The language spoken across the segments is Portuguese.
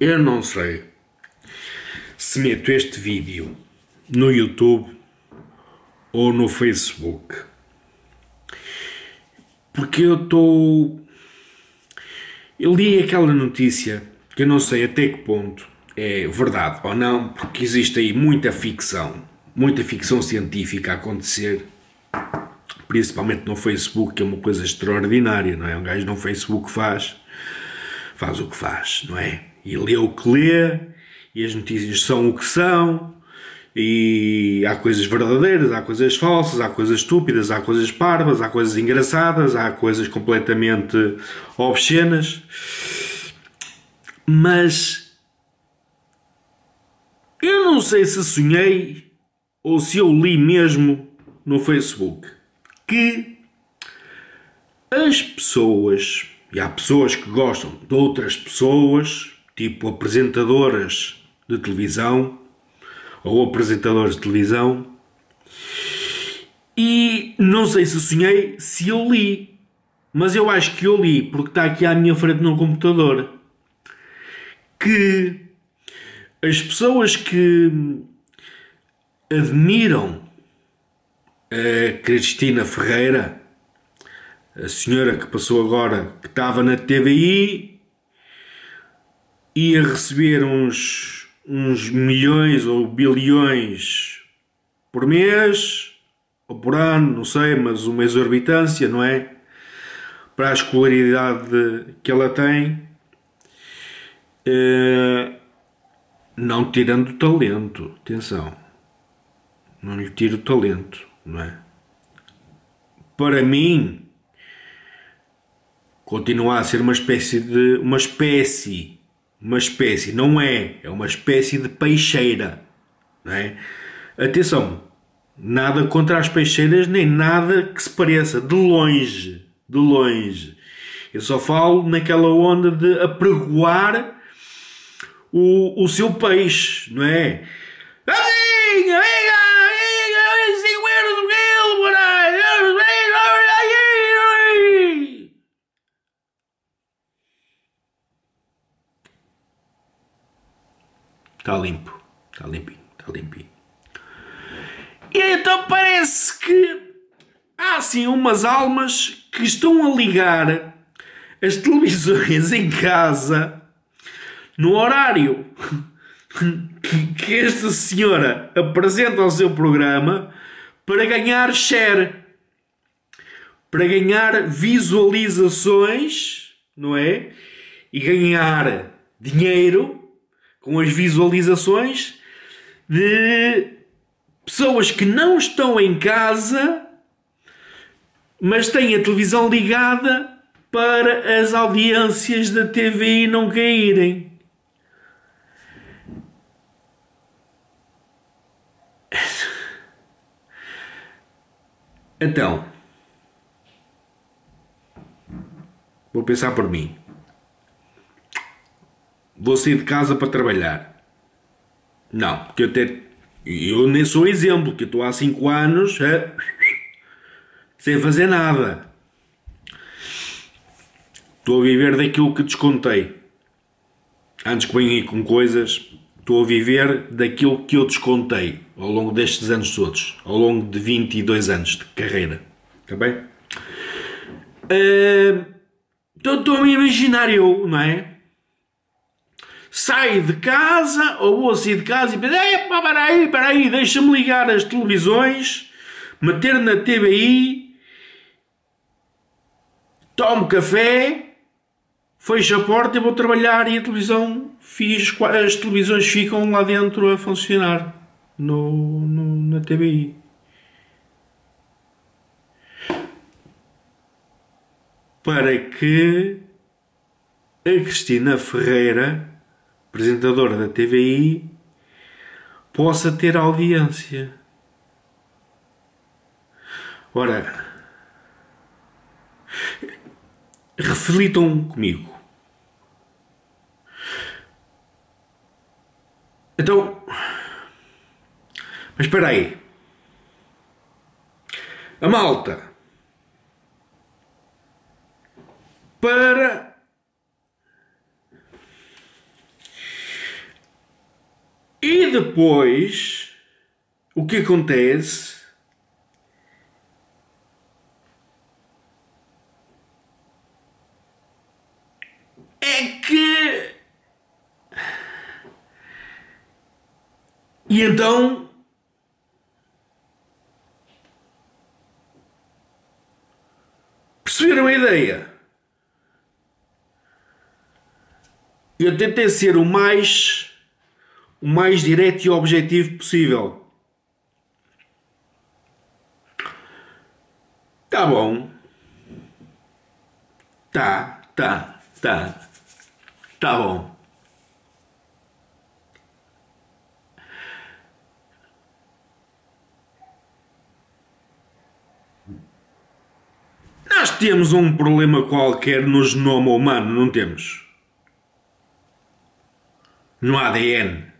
Eu não sei se meto este vídeo no YouTube ou no Facebook. Porque eu estou. Eu li aquela notícia que eu não sei até que ponto é verdade ou não, porque existe aí muita ficção, muita ficção científica a acontecer, principalmente no Facebook, que é uma coisa extraordinária, não é? Um gajo no Facebook faz, faz o que faz, não é? E lê o que lê, e as notícias são o que são, e há coisas verdadeiras, há coisas falsas, há coisas estúpidas, há coisas parvas, há coisas engraçadas, há coisas completamente obscenas. Mas eu não sei se sonhei ou se eu li mesmo no Facebook que as pessoas, e há pessoas que gostam de outras pessoas, tipo apresentadoras de televisão ou apresentadores de televisão, e não sei se sonhei, se eu li, mas eu acho que eu li porque está aqui à minha frente no computador que as pessoas que admiram a Cristina Ferreira, a senhora que passou agora, que estava na TVI, ia receber uns, uns milhões ou bilhões por mês ou por ano, não sei, mas uma exorbitância, não é? Para a escolaridade que ela tem. Uh, não tirando o talento, atenção, não lhe tiro o talento, não é? Para mim, continua a ser uma espécie de. uma espécie, uma espécie, não é, é uma espécie de peixeira, não é? Atenção, nada contra as peixeiras, nem nada que se pareça, de longe, de longe. Eu só falo naquela onda de apregoar o, o seu peixe, não é? Está limpo, está limpinho, está limpinho. E então parece que há assim umas almas que estão a ligar as televisões em casa no horário que, esta senhora apresenta ao seu programa para ganhar share, para ganhar visualizações, não é? E ganhar dinheiro com as visualizações de pessoas que não estão em casa, mas têm a televisão ligada para as audiências da TVI não caírem. Então, vou pensar por mim. Vou sair de casa para trabalhar. Não, porque eu até. Eu nem sou exemplo, que estou há 5 anos sem fazer nada. Estou a viver daquilo que descontei. Antes que venham aí com coisas, estou a viver daquilo que eu descontei ao longo destes anos todos, ao longo de 22 anos de carreira. Está bem? Uh, então estou a imaginar eu, não é? Saio de casa, ou vou sair de casa e penso, epá, peraí, peraí, deixa-me ligar as televisões, meter na TVI, tomo café, fecho a porta e vou trabalhar e a televisão, fiz, as televisões ficam lá dentro a funcionar no, no, na TBI. Para que a Cristina Ferreira, apresentadora da TVI, possa ter audiência. Ora, reflitam comigo. Então, mas espera aí. A malta para depois, o que acontece é que. E então. Perceberam a ideia? Eu tentei ser o mais o mais direto e objetivo possível. Tá bom. Tá, tá, tá. Tá bom. Nós temos um problema qualquer no genoma humano, não temos? No ADN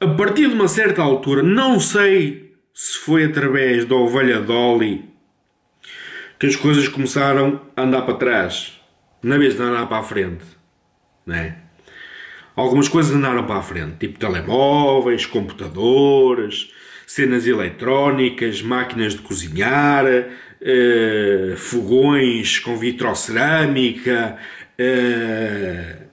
a partir de uma certa altura, não sei se foi através da ovelha Dolly que as coisas começaram a andar para trás, na vez de andar para a frente, né? Algumas coisas andaram para a frente, tipo telemóveis, computadores, cenas eletrónicas, máquinas de cozinhar, eh, fogões com vitrocerâmica, eh,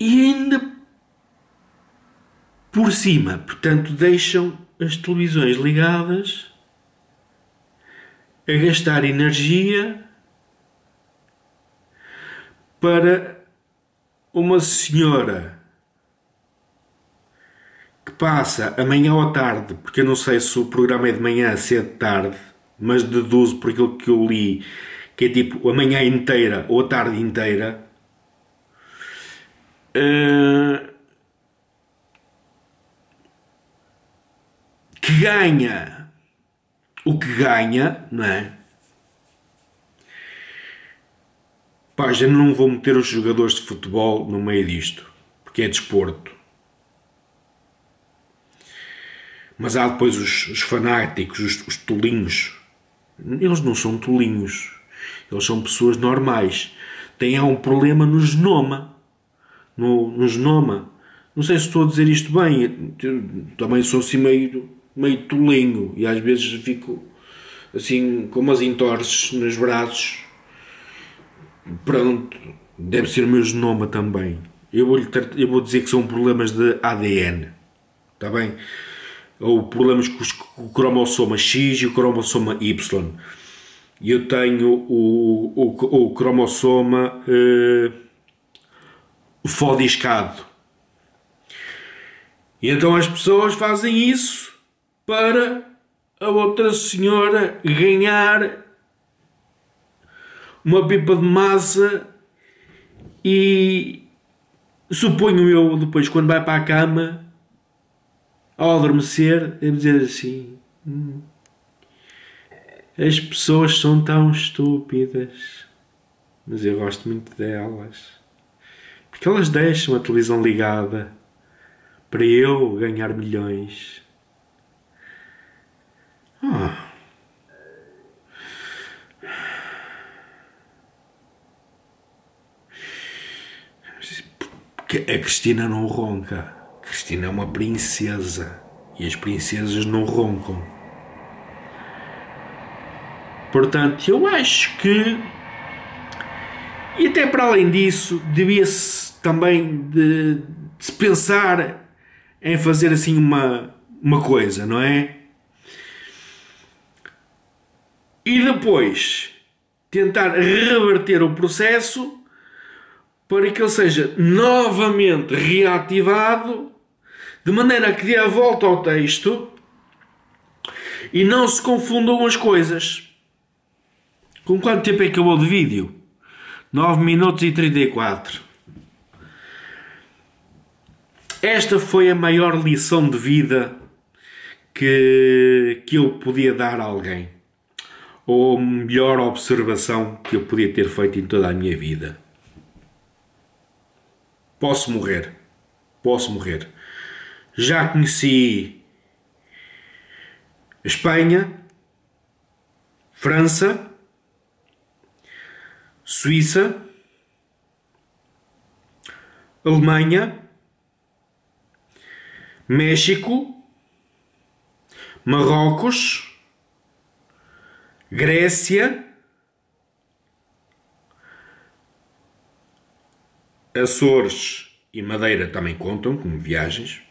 e ainda por cima, portanto, deixam as televisões ligadas a gastar energia para uma senhora que passa amanhã ou tarde, porque eu não sei se o programa é de manhã, se é de tarde, mas deduzo por aquilo que eu li, que é tipo a manhã inteira ou a tarde inteira uh, que ganha o que ganha, não é? Pá, já não vou meter os jogadores de futebol no meio disto, porque é desporto. Mas há depois os, os fanáticos, os, os tolinhos. Eles não são tolinhos. Eles são pessoas normais. Têm um problema no genoma no, no genoma. Não sei se estou a dizer isto bem, eu também sou assim meio, meio tolinho e às vezes fico assim com umas entorces nos braços. Pronto, deve ser o meu genoma também. Eu vou, eu vou dizer que são problemas de ADN, está bem? Ou problemas com o cromossoma X e o cromossoma Y. Eu tenho o, o, o cromossoma. Uh, fodiscado. E então as pessoas fazem isso para a outra senhora ganhar uma pipa de massa e suponho eu depois quando vai para a cama ao adormecer devo dizer assim hum, as pessoas são tão estúpidas mas eu gosto muito delas porque elas deixam a televisão ligada para eu ganhar milhões. Ah. A Cristina não ronca. A Cristina é uma princesa. E as princesas não roncam. Portanto, eu acho que. E até para além disso, devia-se também de, de se pensar em fazer assim uma, uma coisa, não é? E depois tentar reverter o processo para que ele seja novamente reativado de maneira que dê a volta ao texto e não se confundam as coisas. Com quanto tempo é que acabou de vídeo? 9 minutos e 34. Esta foi a maior lição de vida que, que eu podia dar a alguém. Ou a melhor observação que eu podia ter feito em toda a minha vida. Posso morrer. Posso morrer. Já conheci Espanha, França, Suíça, Alemanha, México, Marrocos, Grécia, Açores e Madeira também contam como viagens,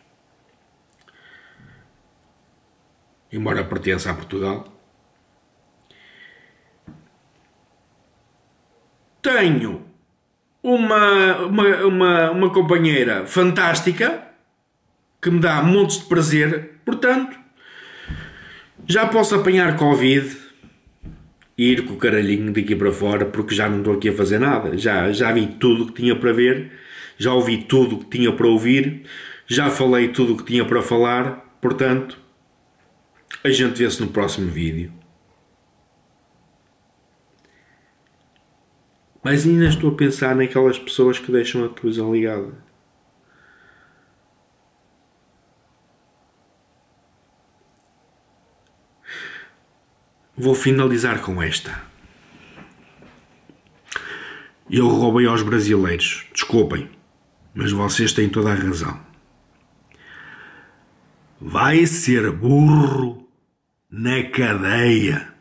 embora pertença a Portugal. Tenho uma, uma, uma, uma companheira fantástica que me dá montes de prazer, portanto, já posso apanhar Covid e ir com o caralhinho daqui para fora porque já não estou aqui a fazer nada. Já, já vi tudo o que tinha para ver, já ouvi tudo o que tinha para ouvir, já falei tudo o que tinha para falar, portanto, a gente vê-se no próximo vídeo. Mas ainda estou a pensar naquelas pessoas que deixam a televisão ligada. Vou finalizar com esta. Eu roubei aos brasileiros. Desculpem, mas vocês têm toda a razão. Vai ser burro na cadeia.